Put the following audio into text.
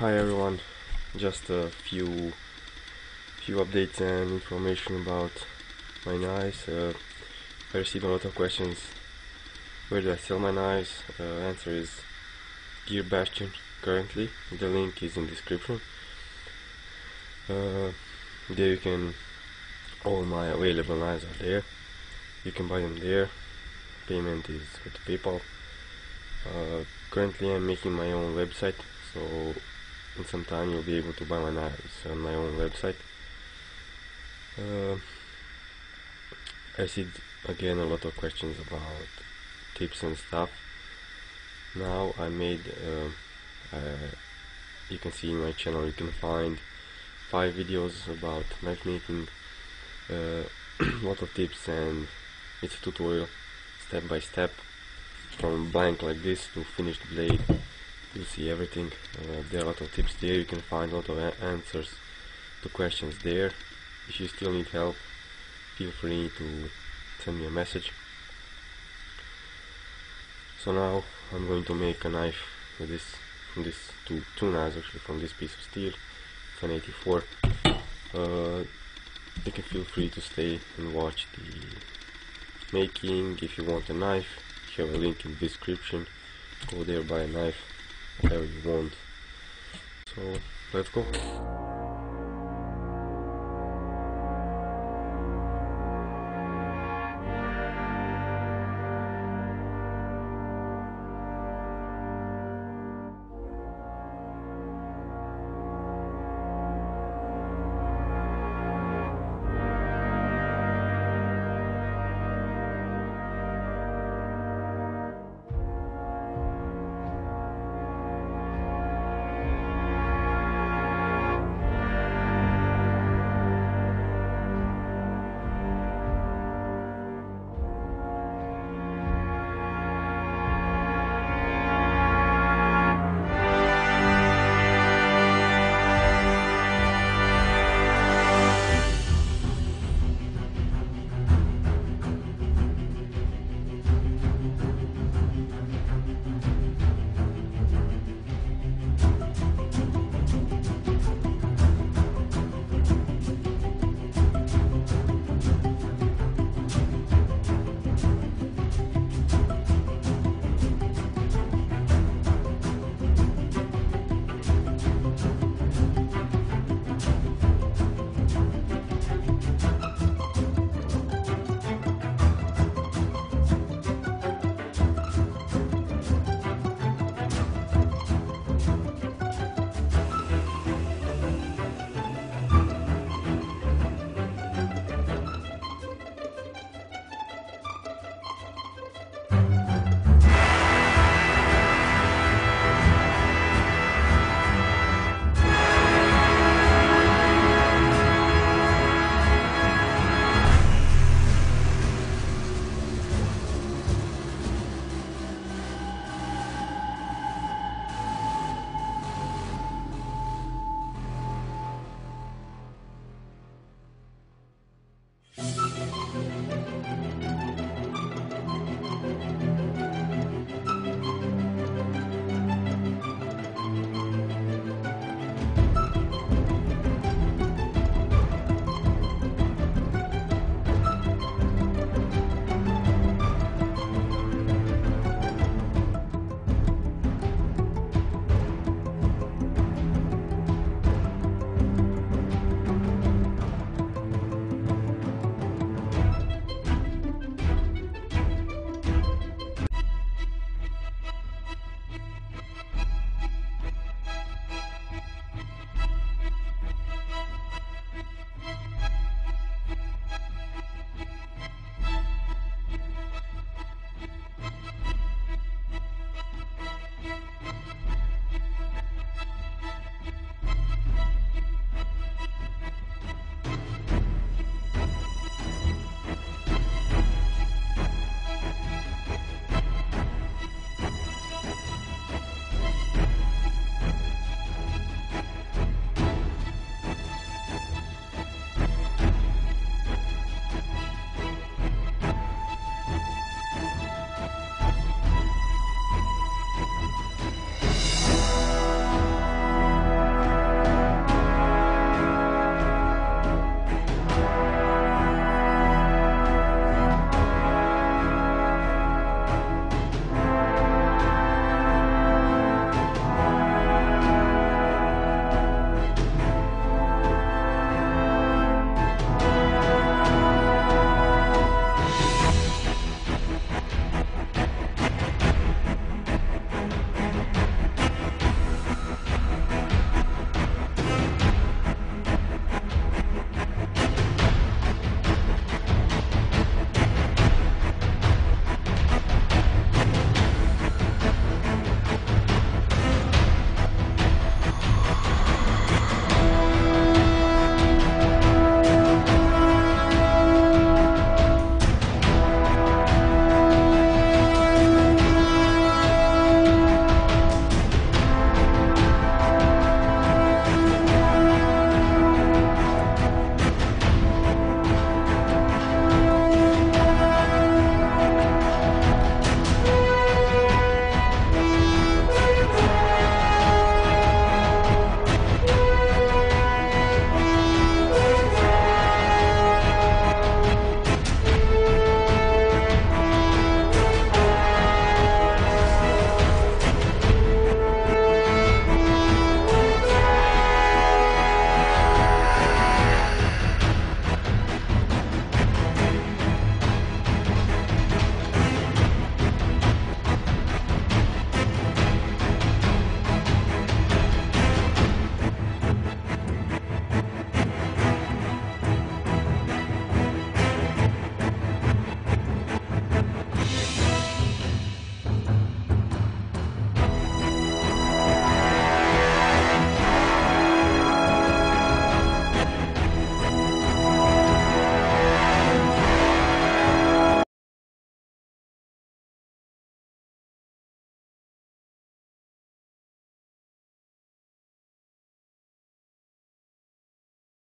Hi everyone, just a few few updates and information about my knives. Uh, I received a lot of questions. Where do I sell my knives? Uh, answer is Gear Bastion currently. The link is in description. Uh, there you can all my available knives are there. You can buy them there. Payment is with PayPal. Uh, currently I'm making my own website so in some time you'll be able to buy my knives on my own website uh, I see again a lot of questions about tips and stuff. Now I made uh, uh, you can see in my channel you can find five videos about knife making a lot of tips and it's a tutorial step by step from blank like this to finished blade you see everything. Uh, there are a lot of tips there. You can find a lot of answers to questions there. If you still need help feel free to send me a message. So now I'm going to make a knife with this from this two, two knives actually from this piece of steel. It's an 84 uh, you can feel free to stay and watch the making. If you want a knife you have a link in the description. Go there buy a knife whatever you want so let's go